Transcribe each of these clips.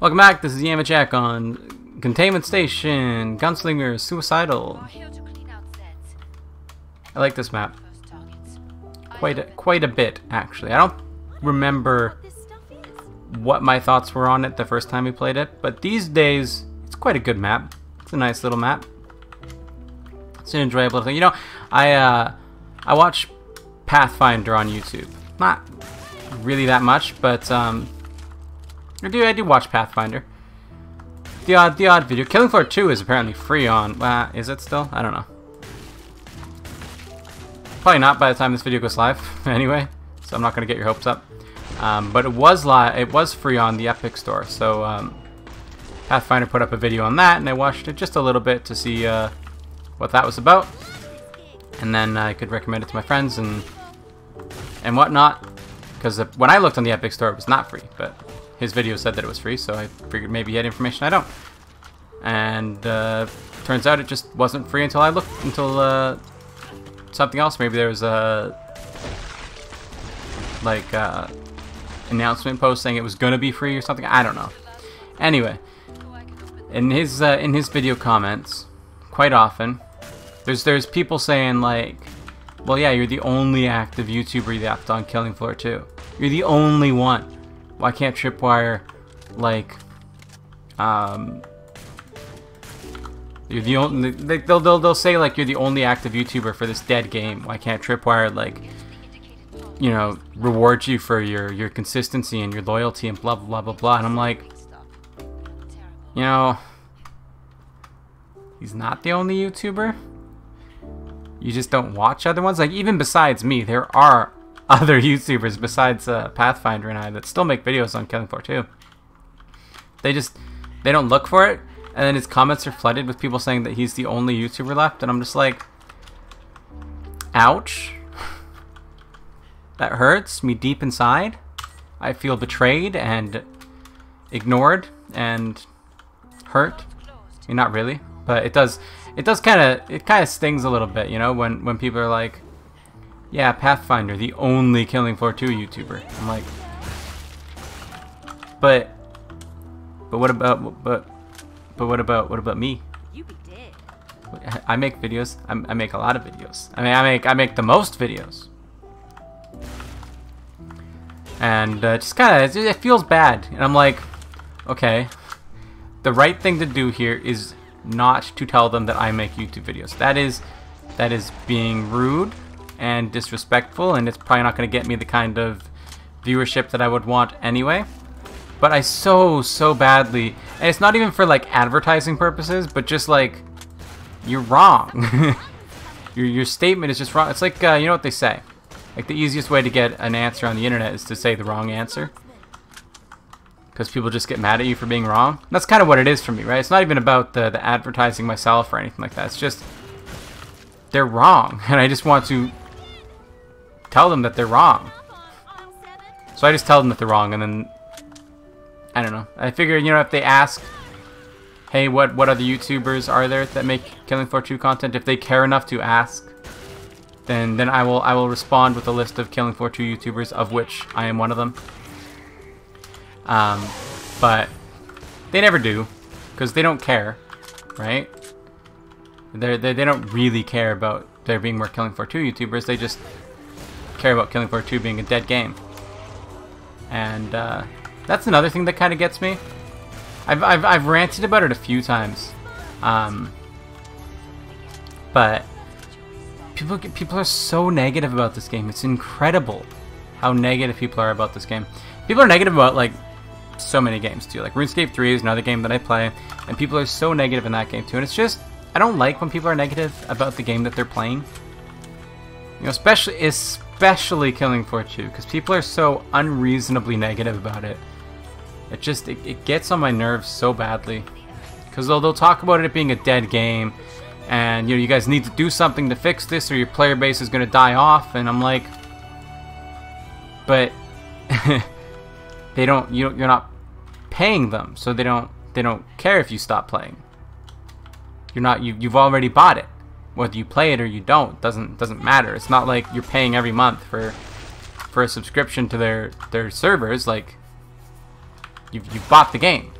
Welcome back, this is Yamajac on Containment Station, Gunslinger, Suicidal. I like this map. Quite a, quite a bit, actually. I don't remember what my thoughts were on it the first time we played it, but these days, it's quite a good map. It's a nice little map. It's an enjoyable thing. You know, I, uh, I watch Pathfinder on YouTube. Not really that much, but, um, I do, I do watch Pathfinder. The odd, the odd video. Killing Floor 2 is apparently free on, uh, is it still? I don't know. Probably not by the time this video goes live, anyway. So I'm not going to get your hopes up. Um, but it was live, it was free on the Epic Store. So um, Pathfinder put up a video on that, and I watched it just a little bit to see uh, what that was about. And then I could recommend it to my friends and and whatnot. Because when I looked on the Epic Store, it was not free, but his video said that it was free, so I figured maybe he had information I don't. And uh, turns out it just wasn't free until I looked until uh, something else. Maybe there was a like uh, announcement post saying it was gonna be free or something. I don't know. Anyway, in his uh, in his video comments, quite often, there's there's people saying like, well, yeah, you're the only active YouTuber left on Killing Floor 2. You're the only one why can't Tripwire, like, um, you're the only, they, they'll, they'll, they'll say, like, you're the only active YouTuber for this dead game. Why can't Tripwire, like, you know, reward you for your, your consistency and your loyalty and blah, blah, blah, blah. And I'm like, you know, he's not the only YouTuber. You just don't watch other ones. Like, even besides me, there are other YouTubers besides uh, Pathfinder and I that still make videos on Killing Floor 2. They just, they don't look for it, and then his comments are flooded with people saying that he's the only YouTuber left, and I'm just like, ouch. That hurts me deep inside. I feel betrayed and ignored and hurt. I mean, not really, but it does. It does kind of. It kind of stings a little bit, you know, when when people are like, yeah, Pathfinder, the only Killing Floor 2 YouTuber. I'm like, but, but what about, but, but what about, what about me? You be dead. I make videos. I'm, I make a lot of videos. I mean, I make, I make the most videos. And uh, just kind of, it feels bad. And I'm like, okay, the right thing to do here is not to tell them that I make YouTube videos. That is, that is being rude and disrespectful, and it's probably not going to get me the kind of viewership that I would want anyway. But I so, so badly, and it's not even for like advertising purposes, but just like, you're wrong. your, your statement is just wrong. It's like, uh, you know what they say? Like the easiest way to get an answer on the internet is to say the wrong answer. Because people just get mad at you for being wrong. That's kind of what it is for me, right? It's not even about the, the advertising myself or anything like that. It's just, they're wrong. And I just want to tell them that they're wrong. So I just tell them that they're wrong, and then I don't know. I figure you know if they ask, hey, what what other YouTubers are there that make Killing Floor 2 content? If they care enough to ask, then then I will I will respond with a list of Killing Floor 2 YouTubers, of which I am one of them. Um, but they never do, because they don't care, right? They they they don't really care about there being more Killing Floor 2 YouTubers. They just care about Killing Floor 2 being a dead game. And uh, that's another thing that kind of gets me. I've, I've, I've ranted about it a few times. Um, but people people are so negative about this game. It's incredible how negative people are about this game. People are negative about like so many games too. Like RuneScape 3 is another game that I play, and people are so negative in that game too. And it's just I don't like when people are negative about the game that they're playing. You know, especially especially Killing Floor 2, because people are so unreasonably negative about it. It just, it, it gets on my nerves so badly. Because they'll, they'll talk about it being a dead game, and, you know, you guys need to do something to fix this or your player base is going to die off, and I'm like, but they don't, you, don't, you're not paying them, so they don't, they don't care if you stop playing. You're not, you, you've already bought it whether you play it or you don't doesn't doesn't matter. It's not like you're paying every month for for a subscription to their their servers. Like you've you've bought the game,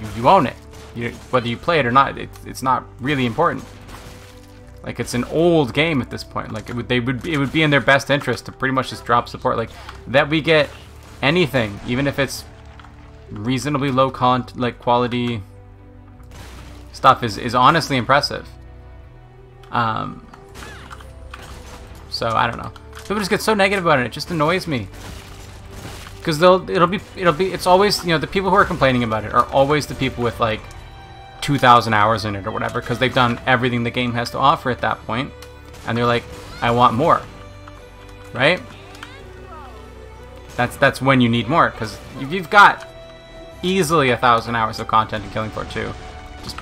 you, you own it. You, whether you play it or not, it's it's not really important. Like it's an old game at this point. Like it would they would be it would be in their best interest to pretty much just drop support. Like that we get anything, even if it's reasonably low con like quality stuff is is honestly impressive. Um. So I don't know. People just get so negative about it. It just annoys me. Because they'll it'll be it'll be it's always you know the people who are complaining about it are always the people with like 2,000 hours in it or whatever because they've done everything the game has to offer at that point, and they're like, I want more, right? That's that's when you need more because you've got easily a thousand hours of content in Killing Floor 2. Just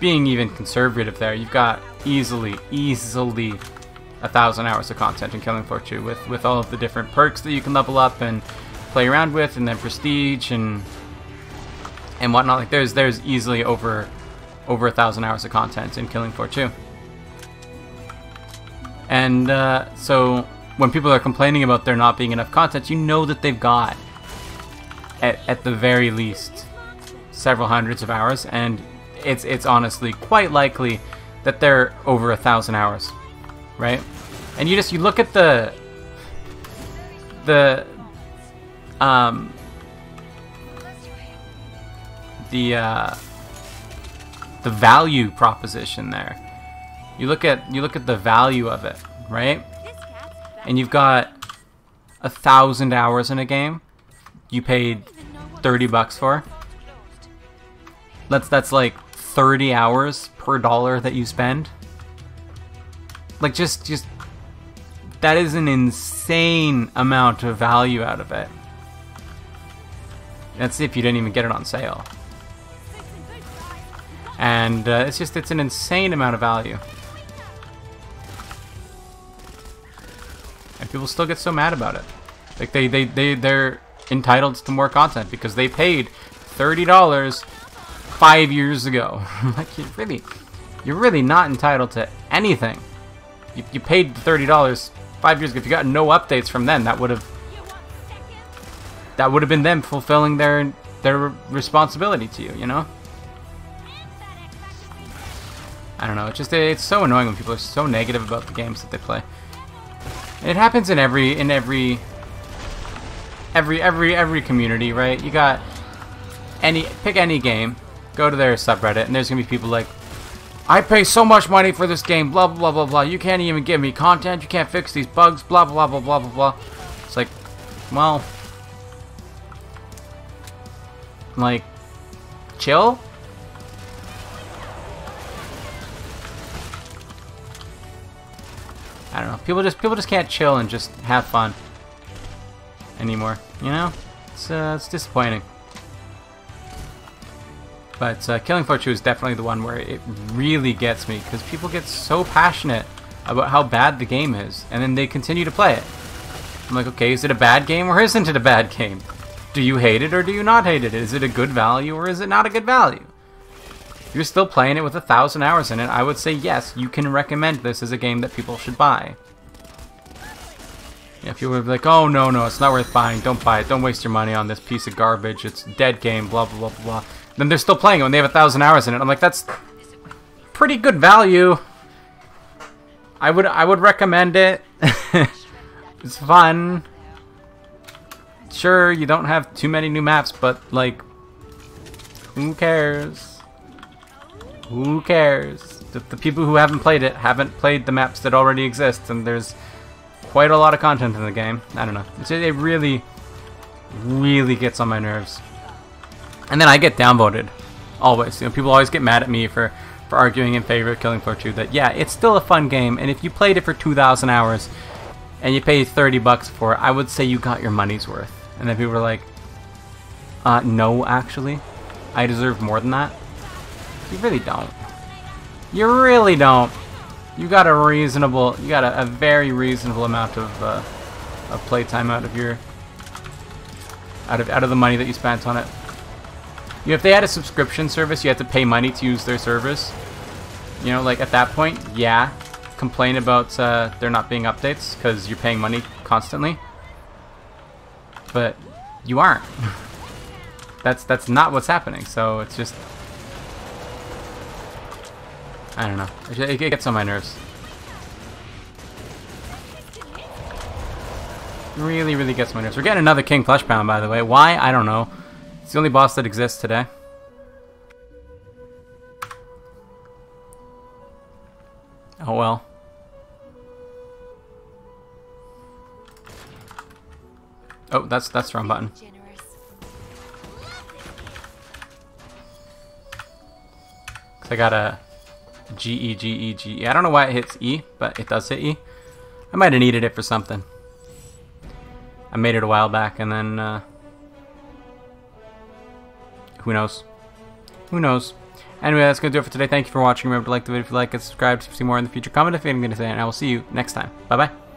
being even conservative there, you've got easily, easily a thousand hours of content in Killing Floor 2 with with all of the different perks that you can level up and play around with, and then prestige and and whatnot. Like there's there's easily over over a thousand hours of content in Killing Floor 2. And uh, so when people are complaining about there not being enough content, you know that they've got at, at the very least several hundreds of hours, and it's it's honestly quite likely that they're over a thousand hours, right? And you just you look at the the um the uh, the value proposition there. You look at you look at the value of it, right? And you've got a thousand hours in a game. You paid thirty bucks for. That's that's like thirty hours per dollar that you spend. Like just just that is an insane amount of value out of it. That's if you didn't even get it on sale and uh, it's just it's an insane amount of value and people still get so mad about it like they they, they they're entitled to more content because they paid $30 five years ago like you're really you're really not entitled to anything you, you paid $30 five years ago if you got no updates from then that would have that would have been them fulfilling their their responsibility to you you know I don't know. It's just it's so annoying when people are so negative about the games that they play. And it happens in every in every every every every community, right? You got any pick any game, go to their subreddit, and there's gonna be people like, I pay so much money for this game, blah blah blah blah. You can't even give me content. You can't fix these bugs, blah blah blah blah blah blah. It's like, well, like, chill. I don't know. People just people just can't chill and just have fun anymore. You know, it's uh, it's disappointing. But uh, Killing 2 is definitely the one where it really gets me because people get so passionate about how bad the game is, and then they continue to play it. I'm like, okay, is it a bad game or isn't it a bad game? Do you hate it or do you not hate it? Is it a good value or is it not a good value? you're still playing it with a thousand hours in it, I would say yes, you can recommend this as a game that people should buy. If you were like, oh no, no, it's not worth buying, don't buy it, don't waste your money on this piece of garbage, it's dead game, blah, blah, blah, blah. Then they're still playing it when they have a thousand hours in it. I'm like, that's pretty good value. I would, I would recommend it. it's fun. Sure, you don't have too many new maps, but like, who cares? Who cares? The, the, people who haven't played it haven't played the maps that already exist, and there's quite a lot of content in the game. I don't know. It's, it really, really gets on my nerves. And then I get downvoted. Always. You know, people always get mad at me for, for arguing in favor of Killing Floor 2 that, yeah, it's still a fun game, and if you played it for 2,000 hours, and you paid 30 bucks for it, I would say you got your money's worth. And then people were like, uh, no, actually. I deserve more than that. You really don't. You really don't. You got a reasonable, you got a, a very reasonable amount of, uh, of playtime out of your, out of out of the money that you spent on it. You know, if they had a subscription service, you had to pay money to use their service. You know, like at that point, yeah, complain about uh, there not being updates because you're paying money constantly. But you aren't. that's that's not what's happening. So it's just I don't know. It, gets on my nerves. Really, really gets my nerves. We're getting another King Flesh Pound, by the way. Why? I don't know. It's the only boss that exists today. Oh well. Oh, that's that's the wrong button. Cause I got a G E G E G E. I don't know why it hits E, but it does hit E. I might have needed it for something. I made it a while back, and then uh, who knows? Who knows? Anyway, that's gonna do it for today. Thank you for watching. Remember to like the video if you like it, subscribe to see more in the future. Comment if you anything to say, and I will see you next time. Bye bye.